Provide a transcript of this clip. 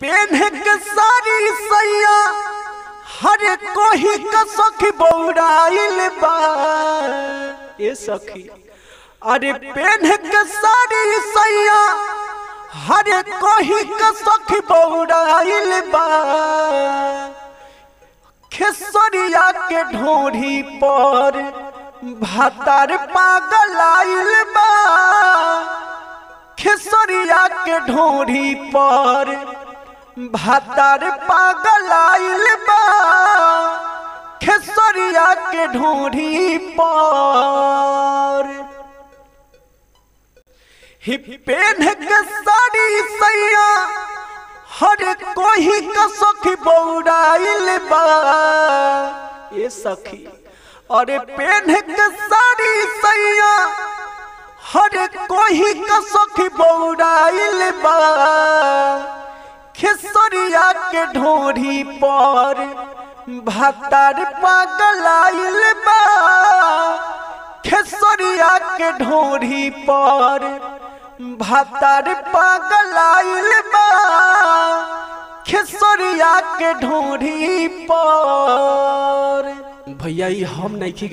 पेन्ह के सारी सैया, हर का सखी बौराइल बा। ए सखी, अरे पेन्ह के सारी सैया, हर कोही का सखी बौराइल बा। खेसरिया के ढोरी पर भातार पागल आइल बा। खेसरिया के ढोरी पर भातार पागल आइल बा। खेसरिया के ढोरी पर। ही पेन्ह के साड़ी सैया, हर कोही का सखी बौराइल बा। सखी, अरे पेन्ह के साड़ी सैया, हर कोही का सखी बौराइल बा। के ढोरी पर, भातार पागल आइल बा। खेसरिया के ढोरी पर, भातार पागल आइल बा। खेसरिया के ढोरी पर। भैया हम नहीं